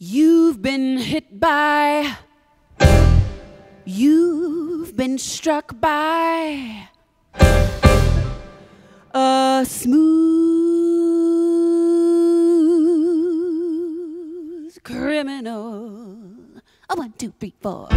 You've been hit by, you've been struck by a smooth criminal. A one, two, three, four.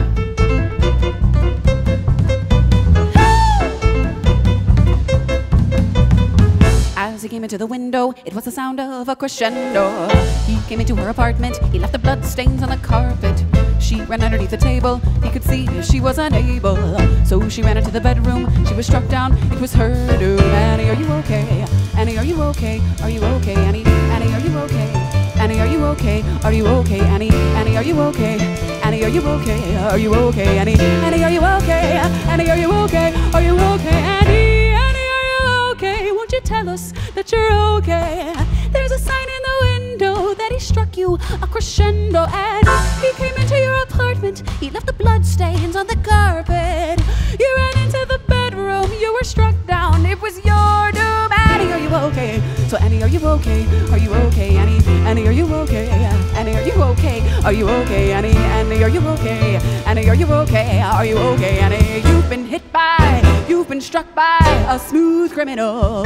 Into the window, it was the sound of a crescendo. He came into her apartment, he left the blood stains on the carpet. She ran underneath the table, he could see she was unable. So she ran into the bedroom, she was struck down, it was her doom. Annie, are you okay? Annie, are you okay? Are you okay, Annie? Annie, are you okay? Annie, are you okay? Are you okay, Annie? Annie, are you okay? Annie, are you okay? Are you okay, Annie? Annie, a and he came into your apartment. He left the blood stains on the carpet. You ran into the bedroom. You were struck down. It was your doom. Annie, are you okay? So Annie, are you okay? Are you okay, Annie? Annie, are you okay? Annie, are you okay? Are you okay, Annie? Annie, are you okay? Annie, are you okay? Are you okay, Annie? You've been hit by, you've been struck by a smooth criminal.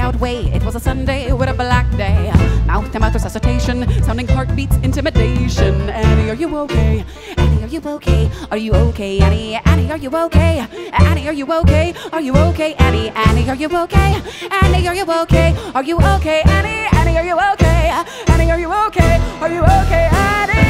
Outway. It was a Sunday with a black day. Mouth to mouth resuscitation, sounding heartbeats, intimidation. Annie, are you okay? Annie, are you okay? Are you okay, Annie? Annie, are you okay? Annie, are you okay? Are you okay, Annie? Annie, are you okay? Annie, are you okay? Are you okay, Annie? Annie, are you okay? Annie, are you okay? Are you okay? Annie,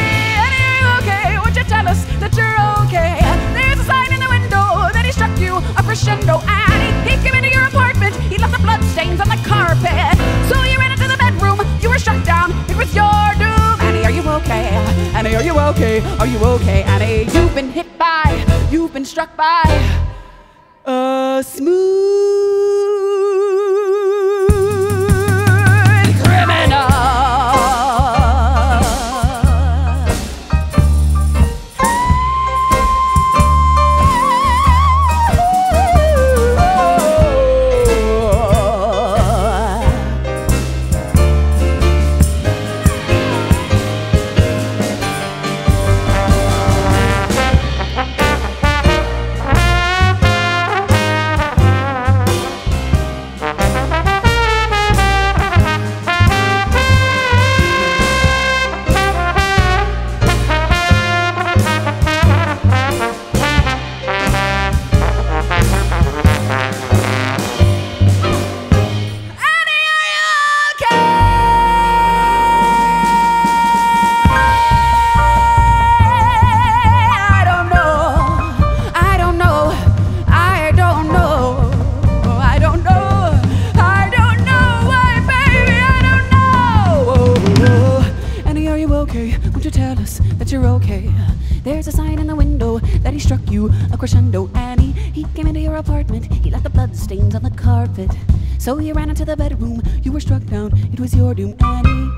Annie, are you okay? Are you okay, Annie? You've been hit by. You've been struck by a smooth Won't you tell us that you're okay? There's a sign in the window that he struck you a crescendo, Annie. He came into your apartment. He left the blood stains on the carpet. So you ran into the bedroom. You were struck down. It was your doom, Annie.